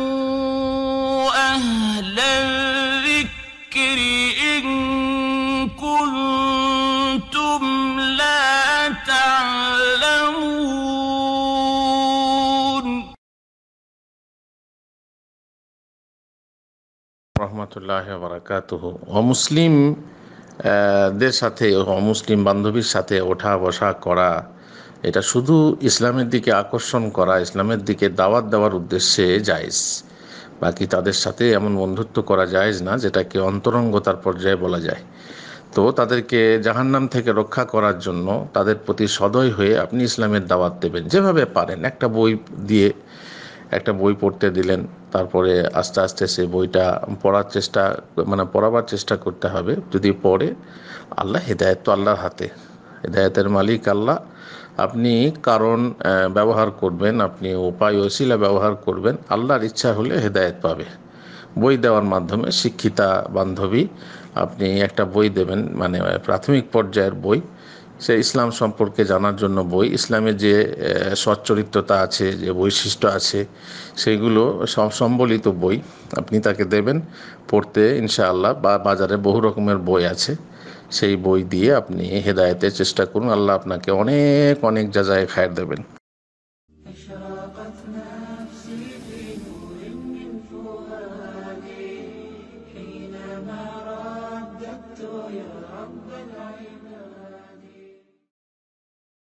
فاسألوا أهل الذكر إن كنتم لا تعلمون রহমতুল্লাহ বারাকাতুহ অমুসলিম আহ, দের সাথে অমুসলিম বান্ধবীর সাথে ওঠা বসা করা এটা শুধু ইসলামের দিকে আকর্ষণ করা, ইসলামের দিকে দাওয়াত দেওয়ার উদ্দেশ্যে জায়েজ। বাকি তাদের সাথে এমন বন্ধুত্ব করা জায়েজ না, যেটাকে অন্তরঙ্গতার পর্যায়ে বলা যায়। তো তাদেরকে জাহান্নাম থেকে রক্ষা করার জন্য তাদের প্রতি সদয় হয়ে আপনি ইসলামের দাওয়াত দেবেন। যেভাবে পারেন, একটা বই দিয়ে একটা বই পড়তে দিলেন, তারপরে আস্তে আস্তে সে বইটা পড়ার চেষ্টা মানে পড়াবার চেষ্টা করতে হবে। যদি পড়ে, আল্লাহ হেদায়ত তো আল্লাহর হাতে। হেদায়তের মালিক আল্লাহ। আপনি কারণ ব্যবহার করবেন, আপনি উপায়, ওসিলা ব্যবহার করবেন, আল্লাহর ইচ্ছা হলে হেদায়ত পাবে। বই দেওয়ার মাধ্যমে শিক্ষিতা বান্ধবী, আপনি একটা বই দেবেন মানে প্রাথমিক পর্যায়ের বই। সে ইসলাম সম্পর্কে জানার জন্য বই। ইসলামের যে সচ্চরিত্রতা আছে, যে বৈশিষ্ট্য আছে, সেগুলো সম্বলিত বই। আপনি তাকে দেবেন, পড়তে ইনশাআল্লাহ, বা বাজারে বহু রকমের বই আছে। সেই বই দিয়ে আপনি হেদায়তের চেষ্টা করুন। আল্লাহ আপনাকে অনেক অনেক যাজায় খায়ের দেবেন। يا رب العالمين